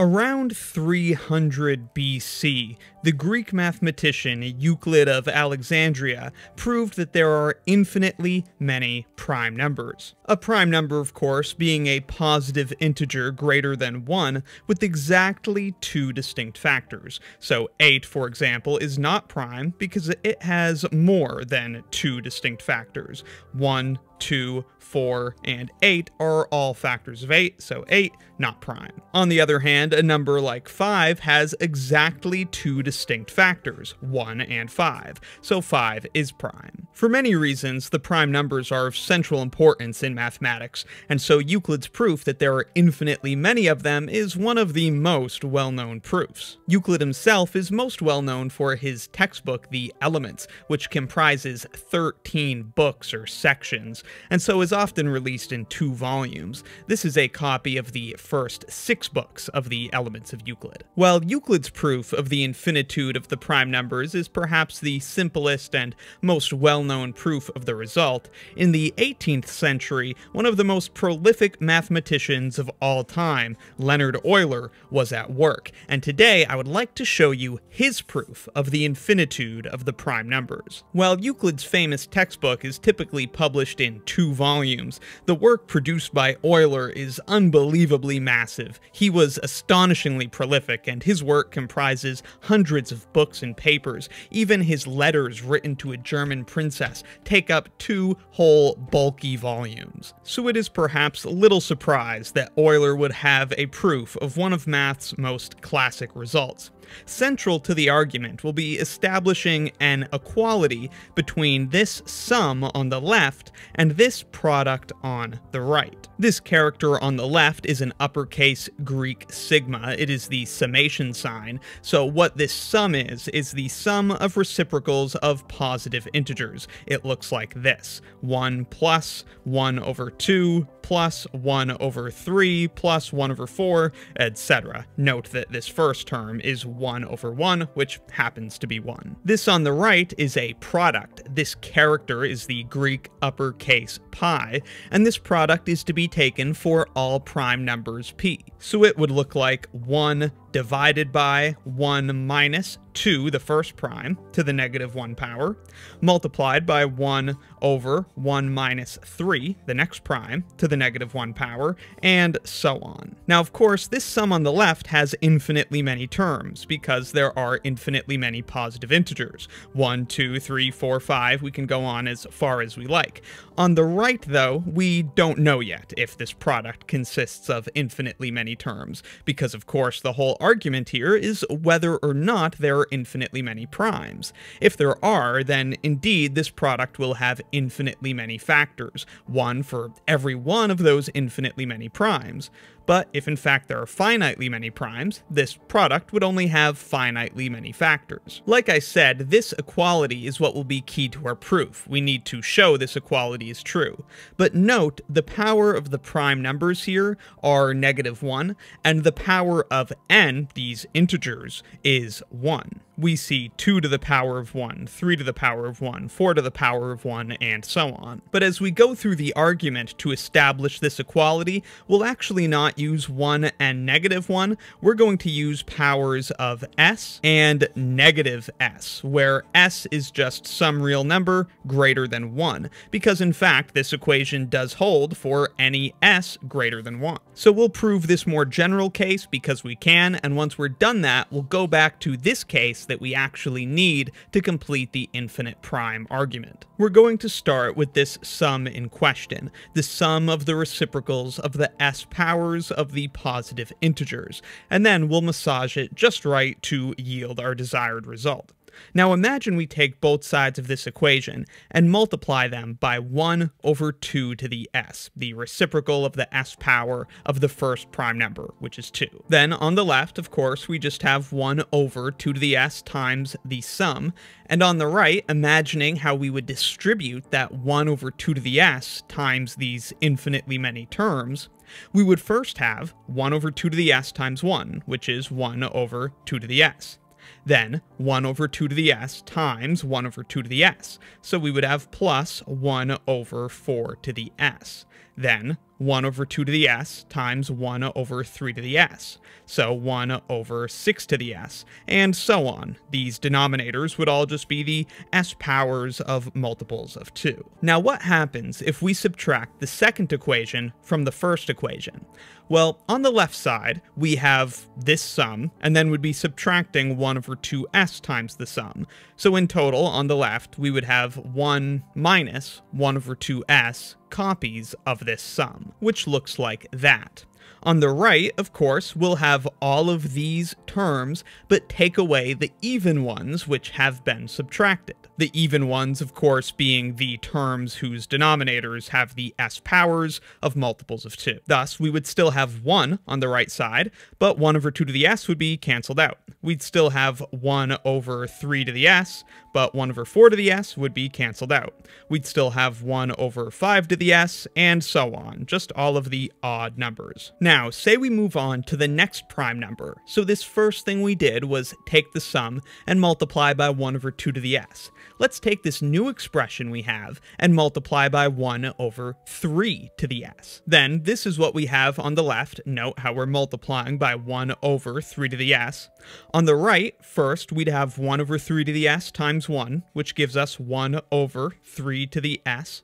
Around 300 BC, the Greek mathematician Euclid of Alexandria proved that there are infinitely many prime numbers. A prime number, of course, being a positive integer greater than 1 with exactly two distinct factors. So 8, for example, is not prime because it has more than two distinct factors. 1, 2, 4, and 8 are all factors of 8, so 8, not prime. On the other hand, a number like 5 has exactly two distinct factors, 1 and 5, so 5 is prime. For many reasons, the prime numbers are of central importance in mathematics, and so Euclid's proof that there are infinitely many of them is one of the most well-known proofs. Euclid himself is most well known for his textbook, The Elements, which comprises 13 books or sections, and so is often released in two volumes. This is a copy of the first six books of the Elements of Euclid. While Euclid's proof of the infinitude of the prime numbers is perhaps the simplest and most well-known proof of the result, in the 18th century, one of the most prolific mathematicians of all time, Leonhard Euler, was at work, and today I would like to show you his proof of the infinitude of the prime numbers. While Euclid's famous textbook is typically published in two volumes. The work produced by Euler is unbelievably massive. He was astonishingly prolific, and his work comprises hundreds of books and papers. Even his letters written to a German princess take up two whole bulky volumes. So it is perhaps little surprise that Euler would have a proof of one of math's most classic results. Central to the argument will be establishing an equality between this sum on the left and this product on the right. This character on the left is an uppercase Greek sigma. It is the summation sign. So what this sum is, is the sum of reciprocals of positive integers. It looks like this. 1 plus 1 over 2 plus 1 over 3 plus 1 over 4, etc. Note that this first term is 1 over 1, which happens to be 1. This on the right is a product. This character is the Greek uppercase pi, and this product is to be taken for all prime numbers p. So it would look like 1 divided by 1 minus 2, the first prime, to the negative 1 power, multiplied by 1 over 1 minus 3, the next prime, to the negative 1 power, and so on. Now, of course, this sum on the left has infinitely many terms, because there are infinitely many positive integers. 1, 2, 3, 4, 5, we can go on as far as we like. On the right, though, we don't know yet if this product consists of infinitely many terms, because of course the whole argument here is whether or not there are infinitely many primes. If there are, then indeed this product will have infinitely many factors, one for every one of those infinitely many primes. But if in fact there are finitely many primes, this product would only have finitely many factors. Like I said, this equality is what will be key to our proof. We need to show this equality is true. But note, the power of the prime numbers here are negative 1, and the power of n, these integers, is 1 we see 2 to the power of 1, 3 to the power of 1, 4 to the power of 1, and so on. But as we go through the argument to establish this equality, we'll actually not use 1 and negative 1, we're going to use powers of s and negative s, where s is just some real number greater than 1, because in fact this equation does hold for any s greater than 1. So we'll prove this more general case because we can, and once we're done that, we'll go back to this case that we actually need to complete the infinite prime argument. We're going to start with this sum in question, the sum of the reciprocals of the s powers of the positive integers, and then we'll massage it just right to yield our desired result. Now imagine we take both sides of this equation and multiply them by 1 over 2 to the s, the reciprocal of the s power of the first prime number, which is 2. Then on the left, of course, we just have 1 over 2 to the s times the sum, and on the right, imagining how we would distribute that 1 over 2 to the s times these infinitely many terms, we would first have 1 over 2 to the s times 1, which is 1 over 2 to the s. Then 1 over 2 to the s times 1 over 2 to the s. So we would have plus 1 over 4 to the s. Then 1 over 2 to the s times 1 over 3 to the s, so 1 over 6 to the s, and so on. These denominators would all just be the s powers of multiples of 2. Now what happens if we subtract the second equation from the first equation? Well, on the left side, we have this sum, and then would be subtracting 1 over 2s times the sum. So in total, on the left, we would have 1 minus 1 over 2s copies of this sum, which looks like that. On the right, of course, we'll have all of these terms, but take away the even ones which have been subtracted. The even ones, of course, being the terms whose denominators have the s powers of multiples of 2. Thus, we would still have 1 on the right side, but 1 over 2 to the s would be cancelled out. We'd still have 1 over 3 to the s, but 1 over 4 to the s would be cancelled out. We'd still have 1 over 5 to the s, and so on, just all of the odd numbers. Now, say we move on to the next prime number. So this first thing we did was take the sum and multiply by 1 over 2 to the s let's take this new expression we have and multiply by 1 over 3 to the s. Then this is what we have on the left. Note how we're multiplying by 1 over 3 to the s. On the right, first we'd have 1 over 3 to the s times 1, which gives us 1 over 3 to the s.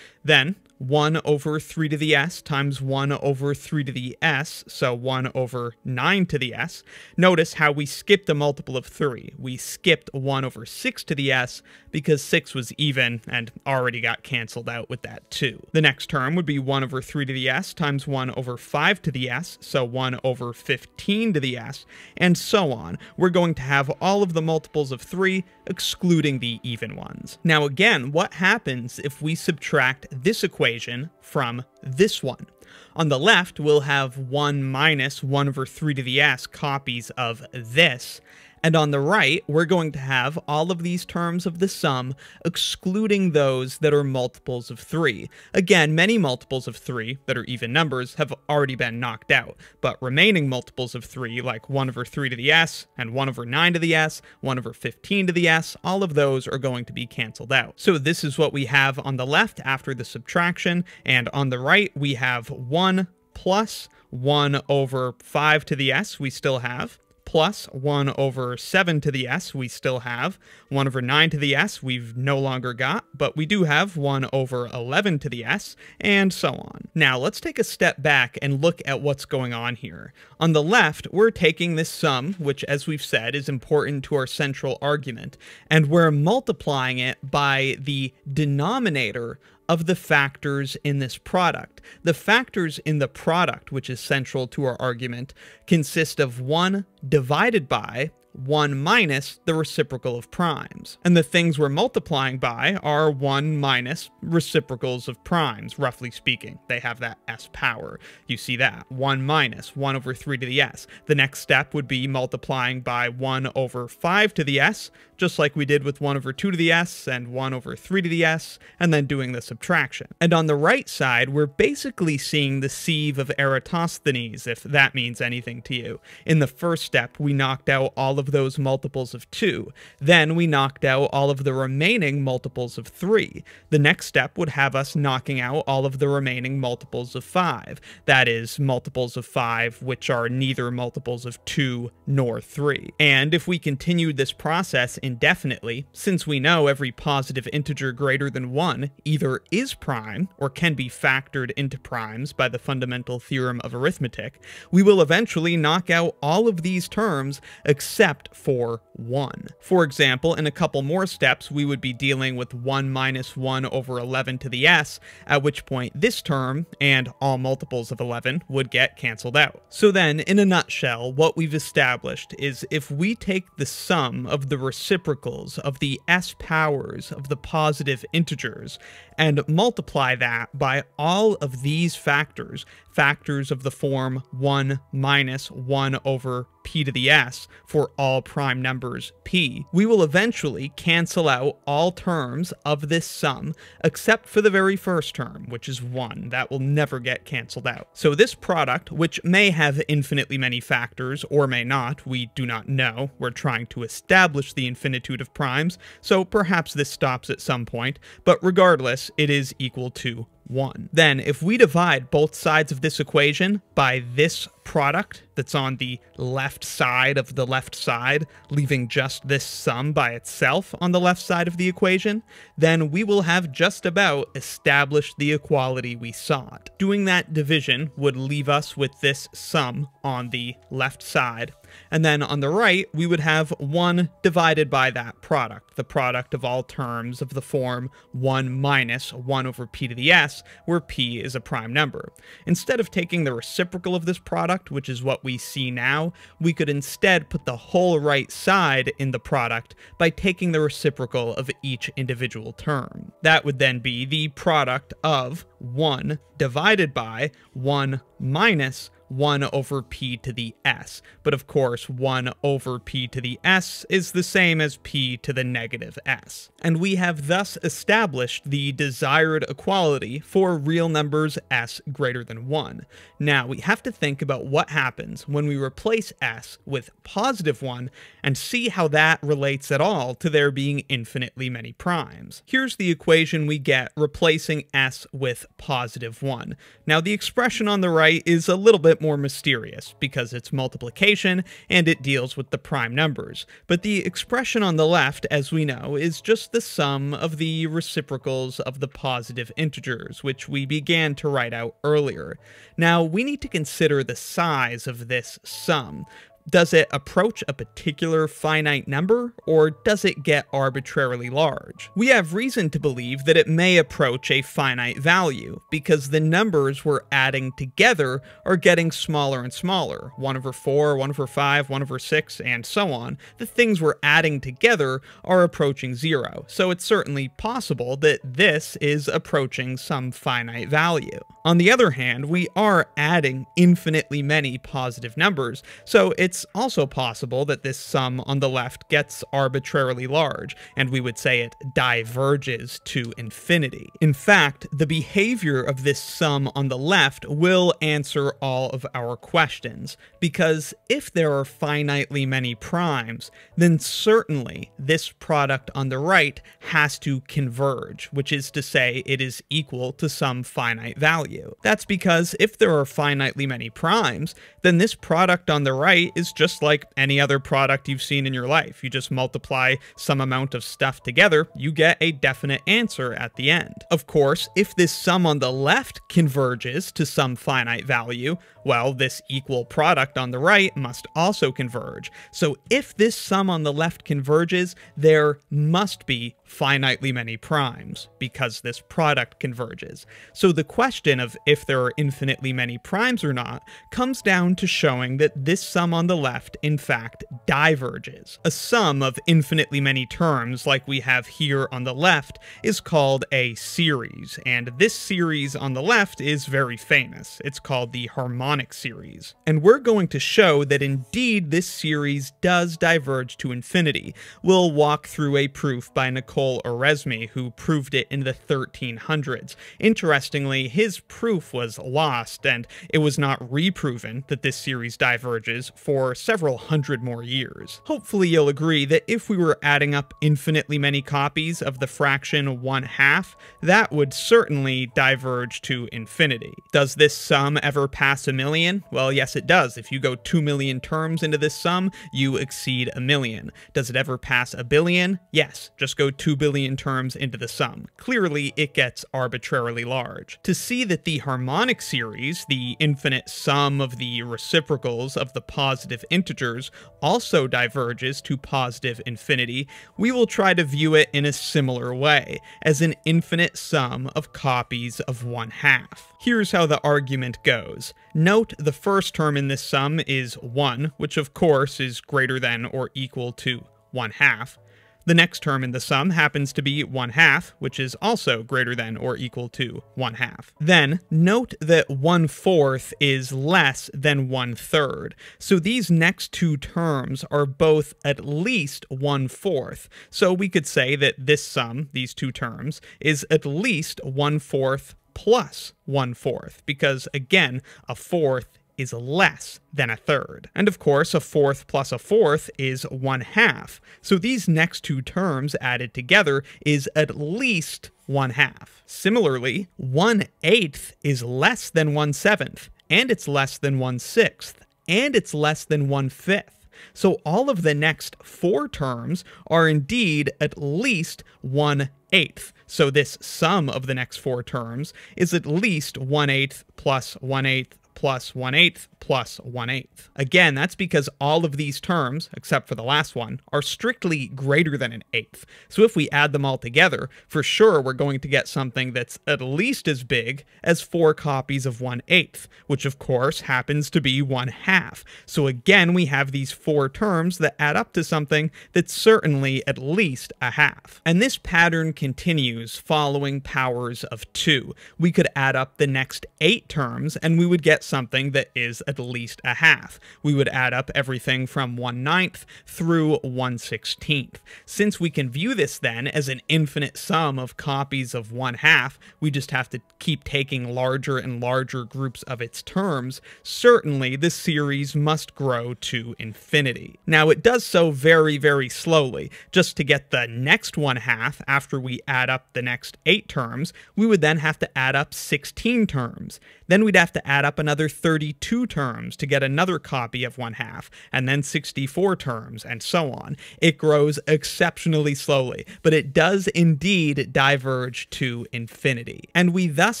Then 1 over 3 to the s times 1 over 3 to the s, so 1 over 9 to the s. Notice how we skipped a multiple of 3. We skipped 1 over 6 to the s because 6 was even and already got cancelled out with that 2. The next term would be 1 over 3 to the s times 1 over 5 to the s, so 1 over 15 to the s, and so on. We're going to have all of the multiples of 3 excluding the even ones. Now again, what happens if we subtract this equation from this one? On the left, we'll have 1 minus 1 over 3 to the s copies of this, and on the right, we're going to have all of these terms of the sum, excluding those that are multiples of 3. Again, many multiples of 3 that are even numbers have already been knocked out, but remaining multiples of 3, like 1 over 3 to the s, and 1 over 9 to the s, 1 over 15 to the s, all of those are going to be cancelled out. So this is what we have on the left after the subtraction, and on the right, we have 1 plus 1 over 5 to the s we still have, plus 1 over 7 to the s we still have. 1 over 9 to the s we've no longer got, but we do have 1 over 11 to the s, and so on. Now let's take a step back and look at what's going on here. On the left, we're taking this sum, which as we've said is important to our central argument, and we're multiplying it by the denominator of the factors in this product. The factors in the product, which is central to our argument, consist of 1 divided by 1 minus the reciprocal of primes. And the things we're multiplying by are 1 minus reciprocals of primes, roughly speaking. They have that s power. You see that. 1 minus 1 over 3 to the s. The next step would be multiplying by 1 over 5 to the s, just like we did with 1 over 2 to the s and 1 over 3 to the s, and then doing the subtraction. And on the right side, we're basically seeing the sieve of Eratosthenes, if that means anything to you. In the first step, we knocked out all of those multiples of 2. Then we knocked out all of the remaining multiples of 3. The next step would have us knocking out all of the remaining multiples of 5. That is, multiples of 5 which are neither multiples of 2 nor 3. And if we continued this process indefinitely, since we know every positive integer greater than 1 either is prime or can be factored into primes by the fundamental theorem of arithmetic, we will eventually knock out all of these terms except except for 1. For example, in a couple more steps, we would be dealing with 1 minus 1 over 11 to the s, at which point this term, and all multiples of 11, would get cancelled out. So then, in a nutshell, what we've established is if we take the sum of the reciprocals of the s powers of the positive integers and multiply that by all of these factors, factors of the form 1 minus 1 over p to the s for all prime numbers p, we will eventually cancel out all terms of this sum except for the very first term, which is 1. That will never get canceled out. So this product, which may have infinitely many factors or may not, we do not know, we're trying to establish the infinitude of primes, so perhaps this stops at some point, but regardless, it is equal to 1. Then, if we divide both sides of this equation by this product that's on the left side of the left side, leaving just this sum by itself on the left side of the equation, then we will have just about established the equality we sought. Doing that division would leave us with this sum on the left side and then on the right, we would have 1 divided by that product, the product of all terms of the form 1 minus 1 over p to the s, where p is a prime number. Instead of taking the reciprocal of this product, which is what we see now, we could instead put the whole right side in the product by taking the reciprocal of each individual term. That would then be the product of 1 divided by 1 minus 1 over p to the s. But of course, 1 over p to the s is the same as p to the negative s. And we have thus established the desired equality for real numbers s greater than 1. Now, we have to think about what happens when we replace s with positive 1 and see how that relates at all to there being infinitely many primes. Here's the equation we get replacing s with positive 1. Now, the expression on the right is a little bit more mysterious because it's multiplication and it deals with the prime numbers. But the expression on the left, as we know, is just the sum of the reciprocals of the positive integers, which we began to write out earlier. Now, we need to consider the size of this sum. Does it approach a particular finite number, or does it get arbitrarily large? We have reason to believe that it may approach a finite value, because the numbers we're adding together are getting smaller and smaller. 1 over 4, 1 over 5, 1 over 6, and so on. The things we're adding together are approaching zero, so it's certainly possible that this is approaching some finite value. On the other hand, we are adding infinitely many positive numbers, so it's also possible that this sum on the left gets arbitrarily large, and we would say it diverges to infinity. In fact, the behavior of this sum on the left will answer all of our questions, because if there are finitely many primes, then certainly this product on the right has to converge, which is to say it is equal to some finite value value. That's because if there are finitely many primes, then this product on the right is just like any other product you've seen in your life. You just multiply some amount of stuff together, you get a definite answer at the end. Of course, if this sum on the left converges to some finite value, well, this equal product on the right must also converge. So if this sum on the left converges, there must be finitely many primes, because this product converges. So the question of if there are infinitely many primes or not comes down to showing that this sum on the left, in fact, diverges. A sum of infinitely many terms, like we have here on the left, is called a series, and this series on the left is very famous. It's called the harmonic series. And we're going to show that indeed this series does diverge to infinity. We'll walk through a proof by Nicole Oresme, who proved it in the 1300s. Interestingly, his proof was lost, and it was not reproven that this series diverges for several hundred more years. Hopefully you'll agree that if we were adding up infinitely many copies of the fraction 1 half, that would certainly diverge to infinity. Does this sum ever pass a million? Well, yes it does. If you go 2 million terms into this sum, you exceed a million. Does it ever pass a billion? Yes, just go 2 billion terms into the sum. Clearly, it gets arbitrarily large. To see that the harmonic series, the infinite sum of the reciprocals of the positive integers, also diverges to positive infinity, we will try to view it in a similar way, as an infinite sum of copies of 1 half. Here's how the argument goes. Note the first term in this sum is 1, which of course is greater than or equal to 1 half. The next term in the sum happens to be 1 half, which is also greater than or equal to 1 half. Then, note that 1 fourth is less than 1 third. So these next two terms are both at least 1 fourth. So we could say that this sum, these two terms, is at least 1 fourth plus 1 fourth, because again, a fourth is less than a third. And of course, a fourth plus a fourth is one half. So these next two terms added together is at least one half. Similarly, one eighth is less than one seventh, and it's less than one sixth, and it's less than one fifth. So all of the next four terms are indeed at least one eighth. So this sum of the next four terms is at least one eighth plus one eighth plus one eighth plus 1 8th. Again, that's because all of these terms, except for the last one, are strictly greater than an eighth. So if we add them all together, for sure we're going to get something that's at least as big as four copies of 1 8th, which of course happens to be 1 half. So again, we have these four terms that add up to something that's certainly at least a half. And this pattern continues following powers of 2. We could add up the next eight terms and we would get something that is at least a half. We would add up everything from 1 ninth through 1 16th. Since we can view this then as an infinite sum of copies of 1 half, we just have to keep taking larger and larger groups of its terms, certainly the series must grow to infinity. Now it does so very, very slowly. Just to get the next 1 half after we add up the next 8 terms, we would then have to add up 16 terms. Then we'd have to add up another 32 terms to get another copy of 1 half, and then 64 terms, and so on. It grows exceptionally slowly, but it does indeed diverge to infinity. And we thus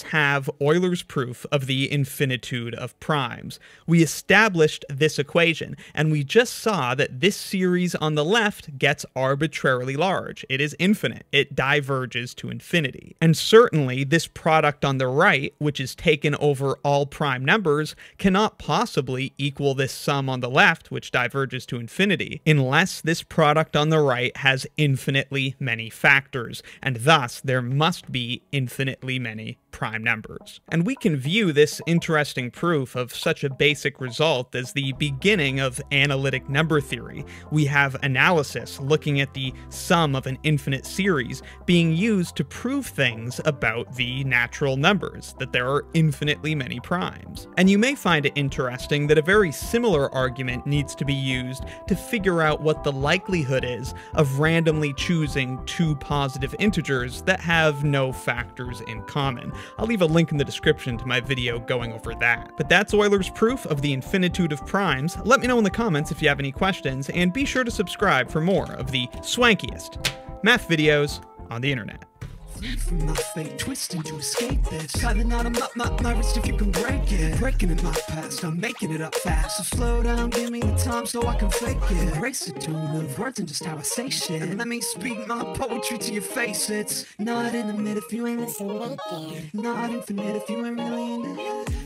have Euler's proof of the infinitude of primes. We established this equation, and we just saw that this series on the left gets arbitrarily large. It is infinite. It diverges to infinity. And certainly, this product on the right, which is taken over over all prime numbers cannot possibly equal this sum on the left, which diverges to infinity, unless this product on the right has infinitely many factors, and thus there must be infinitely many prime numbers. And we can view this interesting proof of such a basic result as the beginning of analytic number theory. We have analysis looking at the sum of an infinite series being used to prove things about the natural numbers, that there are infinitely many primes. And you may find it interesting that a very similar argument needs to be used to figure out what the likelihood is of randomly choosing two positive integers that have no factors in common. I'll leave a link in the description to my video going over that. But that's Euler's proof of the infinitude of primes. Let me know in the comments if you have any questions, and be sure to subscribe for more of the swankiest math videos on the internet from my fate, twisting to escape this. Climbing out of my, my, my wrist if you can break it. Breaking in my past, I'm making it up fast. So slow down, give me the time so I can fake it. Erase the tone of words and just how I say shit. And let me speak my poetry to your face. It's not in the mid if you ain't listening. Not infinite if you ain't really in it.